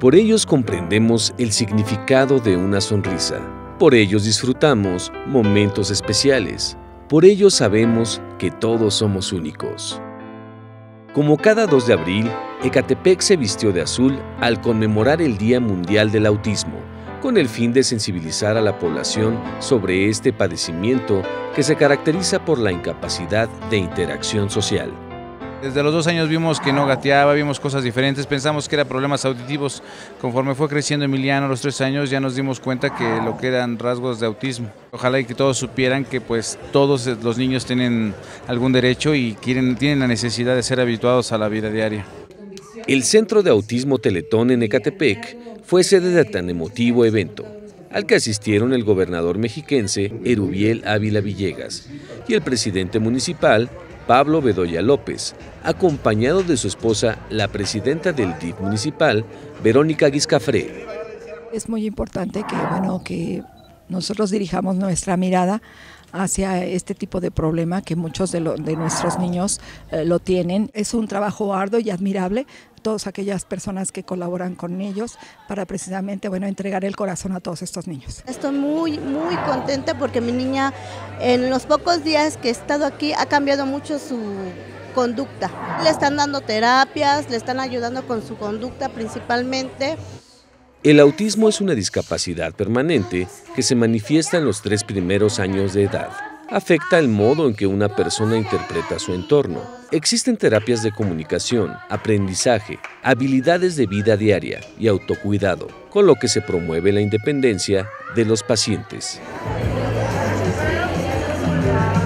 Por ellos comprendemos el significado de una sonrisa. Por ellos disfrutamos momentos especiales. Por ellos sabemos que todos somos únicos. Como cada 2 de abril, Ecatepec se vistió de azul al conmemorar el Día Mundial del Autismo, con el fin de sensibilizar a la población sobre este padecimiento que se caracteriza por la incapacidad de interacción social. Desde los dos años vimos que no gateaba, vimos cosas diferentes, pensamos que eran problemas auditivos. Conforme fue creciendo Emiliano a los tres años ya nos dimos cuenta que lo que eran rasgos de autismo. Ojalá y que todos supieran que pues todos los niños tienen algún derecho y quieren, tienen la necesidad de ser habituados a la vida diaria. El Centro de Autismo Teletón en Ecatepec fue sede de tan emotivo evento, al que asistieron el gobernador mexiquense Erubiel Ávila Villegas y el presidente municipal Pablo Bedoya López, acompañado de su esposa, la presidenta del DIF municipal, Verónica Guiscafré. Es muy importante que, bueno, que nosotros dirijamos nuestra mirada hacia este tipo de problema que muchos de, nuestros niños eh, lo tienen. Es un trabajo arduo y admirable, todas aquellas personas que colaboran con ellos para precisamente bueno, entregar el corazón a todos estos niños. Estoy muy, muy contenta porque mi niña en los pocos días que he estado aquí ha cambiado mucho su conducta. Le están dando terapias, le están ayudando con su conducta principalmente. El autismo es una discapacidad permanente que se manifiesta en los tres primeros años de edad. Afecta el modo en que una persona interpreta su entorno. Existen terapias de comunicación, aprendizaje, habilidades de vida diaria y autocuidado, con lo que se promueve la independencia de los pacientes. Yeah.